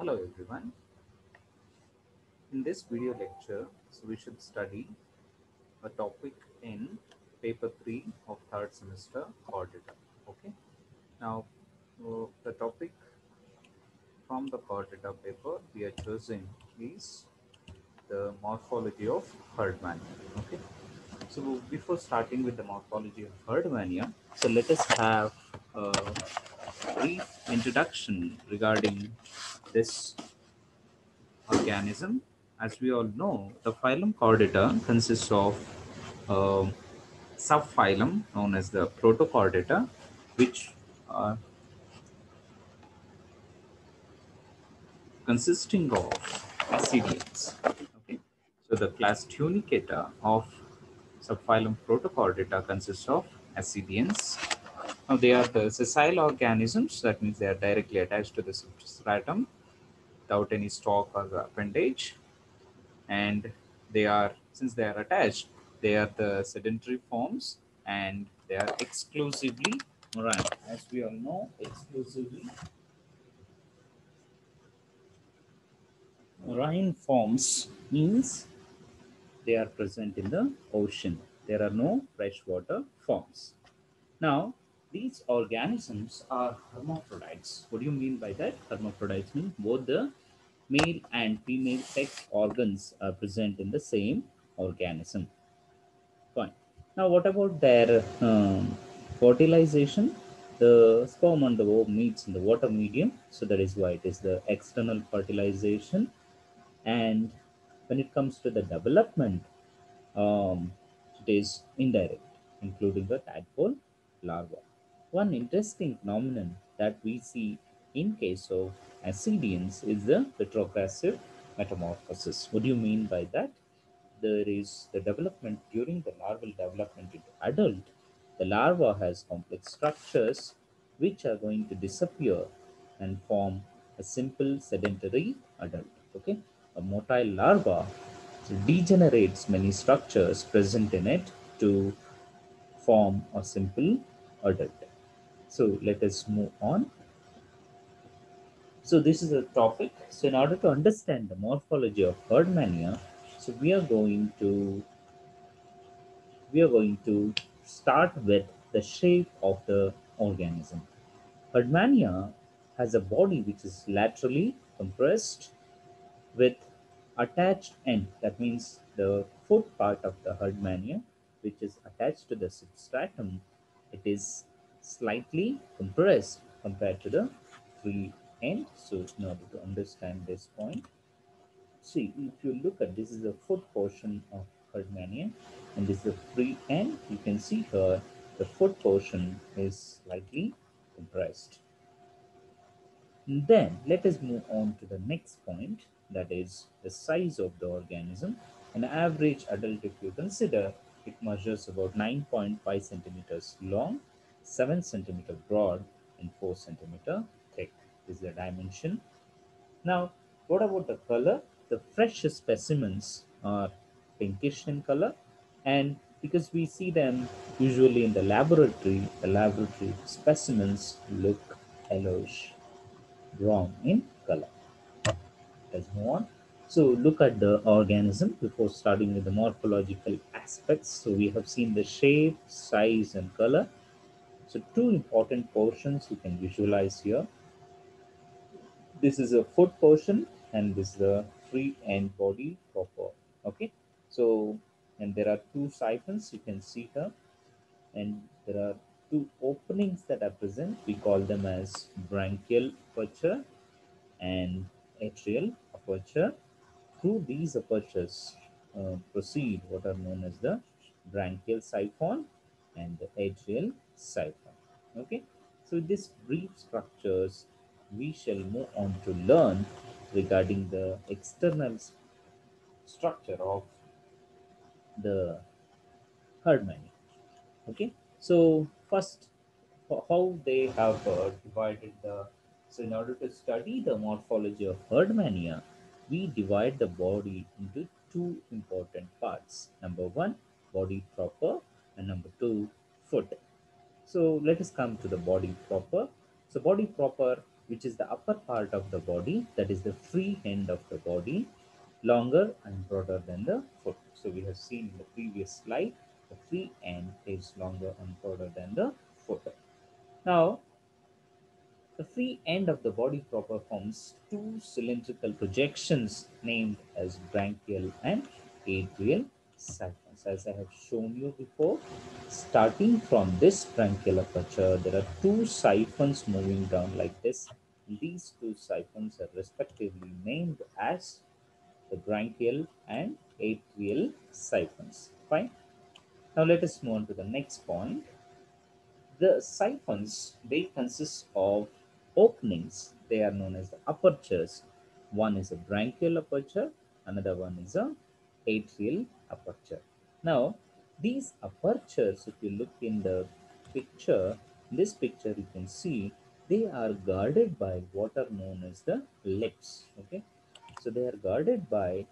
Hello everyone. In this video lecture, so we should study a topic in paper 3 of third semester chordata. Okay. Now, uh, the topic from the chordata paper we are choosing is the morphology of Herdmania. Okay. So before starting with the morphology of Herdmania, so let us have a brief introduction regarding this organism. As we all know, the phylum Chordata consists of a subphylum known as the Protochordata, which are consisting of ascidians. Okay, so the class Tunicata of subphylum Protochordata consists of ascidians. Now they are the sessile organisms, that means they are directly attached to the substratum without any stalk or appendage. And they are, since they are attached, they are the sedentary forms and they are exclusively marine. As we all know, exclusively marine forms means they are present in the ocean. There are no freshwater forms. Now, these organisms are hermaphrodites. What do you mean by that? Hermaphrodites mean both the male and female sex organs are present in the same organism. Fine. Now, what about their um, fertilization? The sperm and the ovum meets in the water medium, so that is why it is the external fertilization. And when it comes to the development, um, it is indirect, including the tadpole larva. One interesting phenomenon that we see in case of ascidians is the retrogressive metamorphosis. What do you mean by that? There is the development during the larval development into adult. The larva has complex structures which are going to disappear and form a simple sedentary adult. Okay, a motile larva degenerates many structures present in it to form a simple adult. So let us move on. So this is a topic. So in order to understand the morphology of Herdmania, so we are going to we are going to start with the shape of the organism. Herdmania has a body which is laterally compressed with attached end. That means the foot part of the Herdmania, which is attached to the substratum, it is slightly compressed compared to the free end. So in order to understand this point, see if you look at this is the foot portion of Herdmania and this is the free end. You can see here the foot portion is slightly compressed. Then let us move on to the next point that is the size of the organism. An average adult, if you consider, it measures about 9.5 centimeters long, 7 centimeter broad, and 4 centimeter is the dimension. Now, what about the color? The fresh specimens are pinkish in color, and because we see them usually in the laboratory, the laboratory specimens look yellowish brown in color. Let's move on. So look at the organism before starting with the morphological aspects. So we have seen the shape, size, and color. So two important portions you can visualize here. This is a foot portion and this is the free end body proper. Okay. So, and there are two siphons you can see here. And there are two openings that are present. We call them as branchial aperture and atrial aperture. Through these apertures uh, proceed what are known as the branchial siphon and the atrial siphon. Okay, so this brief structures we shall move on to learn regarding the external structure of the Herdmania. Okay, so first how they have uh, divided the so in order to study the morphology of Herdmania, we divide the body into two important parts. Number one, body proper, and number two, foot. So let us come to the body proper. So body proper which is the upper part of the body, that is the free end of the body, longer and broader than the foot. So we have seen in the previous slide, the free end is longer and broader than the foot. Now, the free end of the body proper forms two cylindrical projections named as branchial and atrial siphons. As I have shown you before, starting from this branchial aperture, there are two siphons moving down like this. These two siphons are respectively named as the branchial and atrial siphons. Fine. Now let us move on to the next point. The siphons, they consist of openings. They are known as the apertures. One is a branchial aperture, another one is a atrial aperture. Now, these apertures, if you look in the picture, in this picture you can see they are guarded by what are known as the lips. Okay, so they are guarded by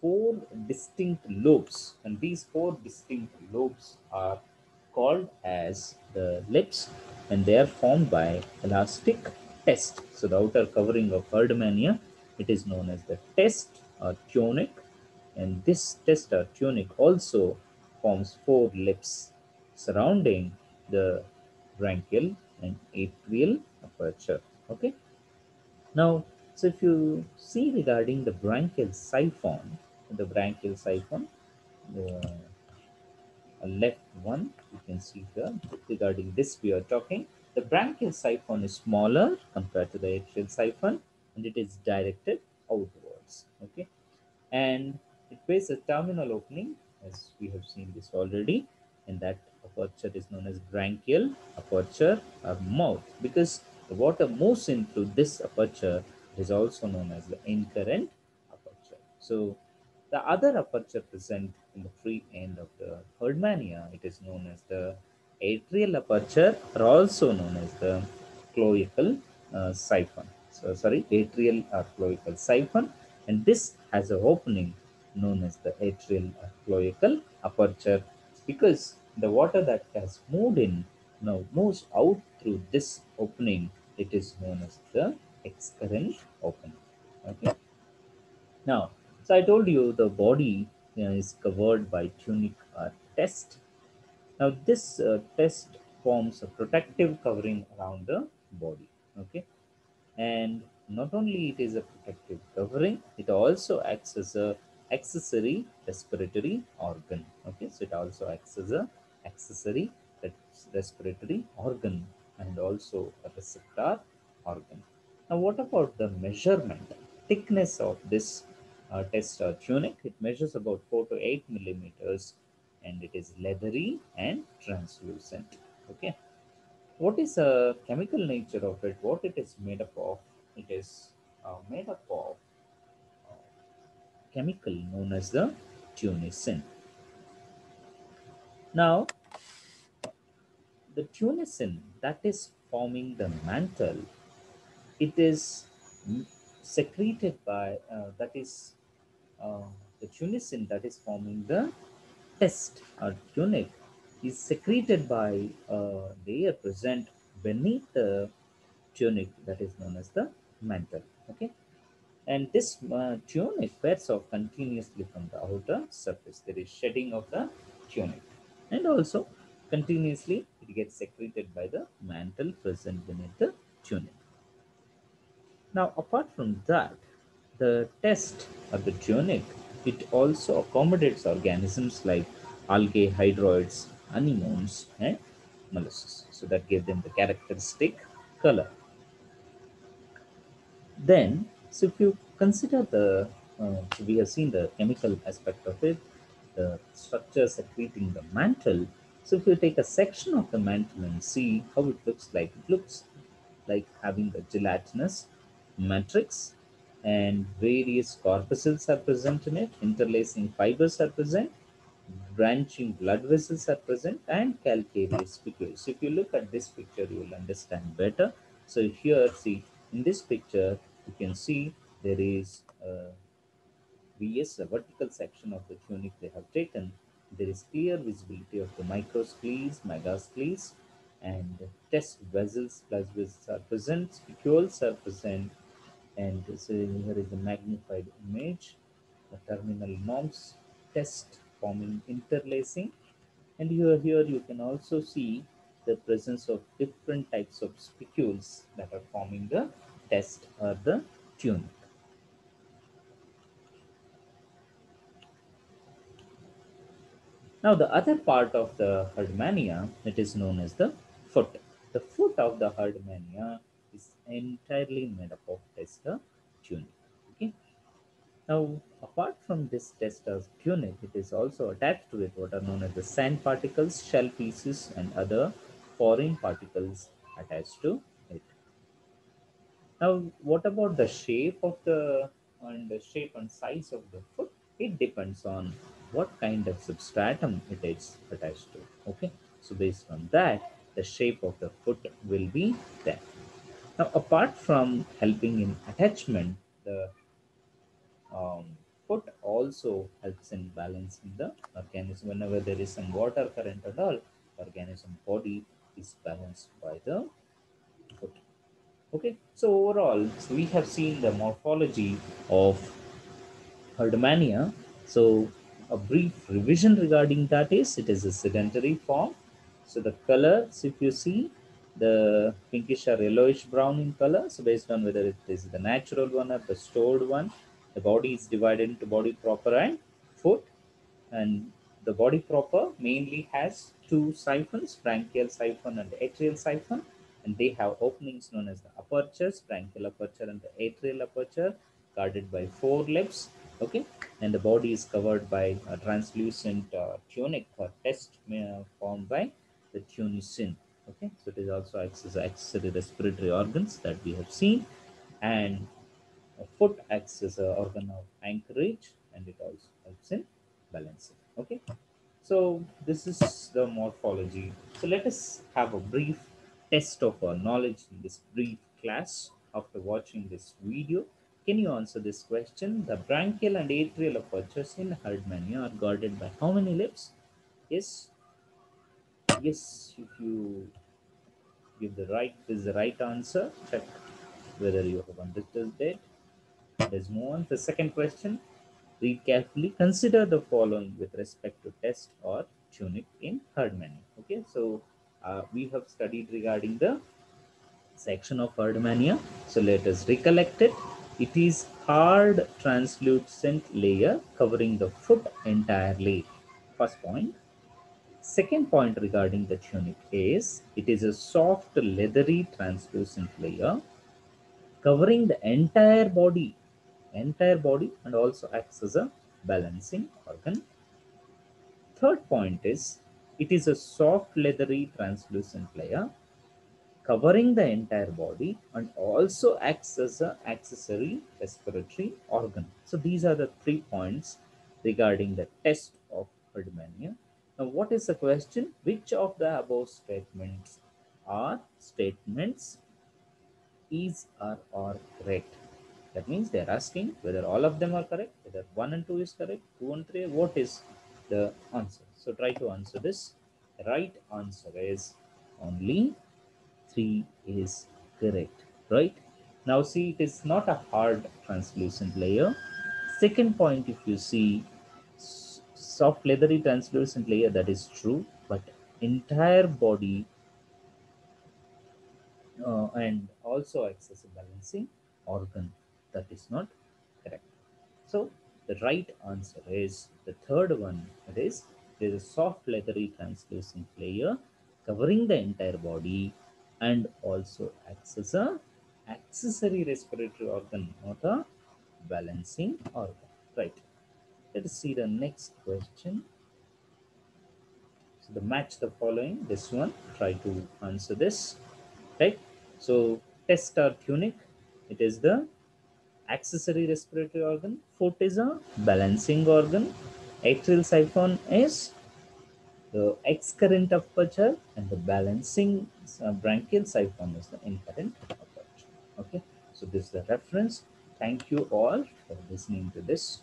four distinct lobes, and these four distinct lobes are called as the lips, and they are formed by elastic test. So the outer covering of Herdmania, it is known as the test or tunic, and this test or tunic also forms four lips surrounding the branchial and atrial aperture. Okay. Now, so if you see regarding the branchial siphon, the branchial siphon, the uh, left one, you can see here regarding this we are talking. The branchial siphon is smaller compared to the atrial siphon and it is directed outwards. Okay. And it bears a terminal opening as we have seen this already and that aperture is known as branchial aperture or mouth because the water moves in through this aperture is also known as the incurrent aperture. So the other aperture present in the free end of the Herdmania, it is known as the atrial aperture or also known as the cloacal uh, siphon. So sorry, atrial or cloacal siphon and this has an opening known as the atrial or cloacal aperture because the water that has moved in now moves out through this opening. It is known as the excurrent opening. Okay. Now so i told you the body you know, is covered by tunic or test. Now this uh, test forms a protective covering around the body. Okay. And not only it is a protective covering it also acts as a accessory respiratory organ. Okay. So it also acts as a accessory that's respiratory organ and also a receptor organ. Now what about the measurement? Thickness of this uh, test uh, tunic it measures about 4 to 8 millimeters and it is leathery and translucent okay? What is the uh, chemical nature of it? What it is made up of? It is uh, made up of uh, chemical known as the tunicin now the tunicin that is forming the mantle it is secreted by uh, that is uh, the tunicin that is forming the test or tunic is secreted by uh, layer present beneath the tunic that is known as the mantle okay? And this uh, tunic wears off continuously from the outer surface. There is shedding of the tunic and also continuously it gets secreted by the mantle present beneath the tunic. Now apart from that the test of the tunic it also accommodates organisms like algae hydroids anemones and mollusks. So that give them the characteristic color. Then so if you consider the uh, so we have seen the chemical aspect of it the structure secreting the mantle so if you take a section of the mantle and see how it looks like it looks like having the gelatinous matrix and various corpuscles are present in it interlacing fibers are present branching blood vessels are present and calcareous spicules. If you look at this picture, you will understand better. So here, see, in this picture, you can see there is a VS, a vertical section of the tunic they have taken. There is clear visibility of the microscleres, megascleres, and test vessels vessels are present, spicules are present, and so here is the magnified image, the terminal norms, test forming interlacing, and here, here you can also see the presence of different types of spicules that are forming the test or the tunic. Now the other part of the Herdmania, it is known as the foot. The foot of the Herdmania is entirely made up of tunic. Okay. Now, apart from this tunic, it is also attached to it what are known as the sand particles, shell pieces, and other foreign particles attached to it. Now, what about the shape of the and the shape and size of the foot? It depends on what kind of substratum it is attached to. Okay, so based on that, the shape of the foot will be there. Now, apart from helping in attachment, the um, foot also helps in balancing the organism. Whenever there is some water current at all, organism body is balanced by the foot. Okay, so overall, so we have seen the morphology of Herdmania. So a brief revision regarding that is it is a sedentary form. So the colors, if you see, the pinkish or yellowish brown in color. So based on whether it is the natural one or the stored one, the body is divided into body proper and foot. And the body proper mainly has two siphons, branchial siphon and atrial siphon. And they have openings known as the apertures, branchial aperture and the atrial aperture, guarded by four lips okay. And the body is covered by a translucent uh, tunic or test uh, formed by the tunicin okay. So it is also acts as accessory respiratory organs that we have seen. And a foot acts as an organ of anchorage and it also helps in balancing. Okay. So this is the morphology. So let us have a brief test of our knowledge in this brief class after watching this video can you answer this question? The branchial and atrial apertures in Herdmania are guarded by how many lips? Yes. Yes, if you give the right is the right answer, check whether you have understood it. Let's move on. The second question. Read carefully. Consider the following with respect to test or tunic in Herdmania. Okay, so uh, we have studied regarding the section of Herdmania. So let us recollect it. It is hard translucent layer covering the foot entirely. First point. Second point regarding the tunic is it is a soft leathery translucent layer covering the entire body, entire body and also acts as a balancing organ. Third point is it is a soft leathery translucent layer covering the entire body and also acts as an accessory respiratory organ. So these are the three points regarding the test of Herdmania. Now what is the question? Which of the above statements are statements is or are correct? That means they're asking whether all of them are correct, whether 1 and 2 is correct, 2 and 3, what is the answer? So try to answer this. The right answer is only 3 is correct right? Now see it is not a hard translucent layer. Second point if you see soft leathery translucent layer that is true but entire body uh, and also access balancing organ that is not correct. So the right answer is the third one that is there is a soft leathery translucent layer covering the entire body and also acts as a accessory respiratory organ, not a balancing organ. Right. Let us see the next question. So the match the following, this one, try to answer this. Right. So test or tunic, it is the accessory respiratory organ. Foot is a balancing organ. Atrial siphon is the excurrent aperture and the balancing uh, branchial siphon is the incurrent aperture. Okay, so this is the reference. Thank you all for listening to this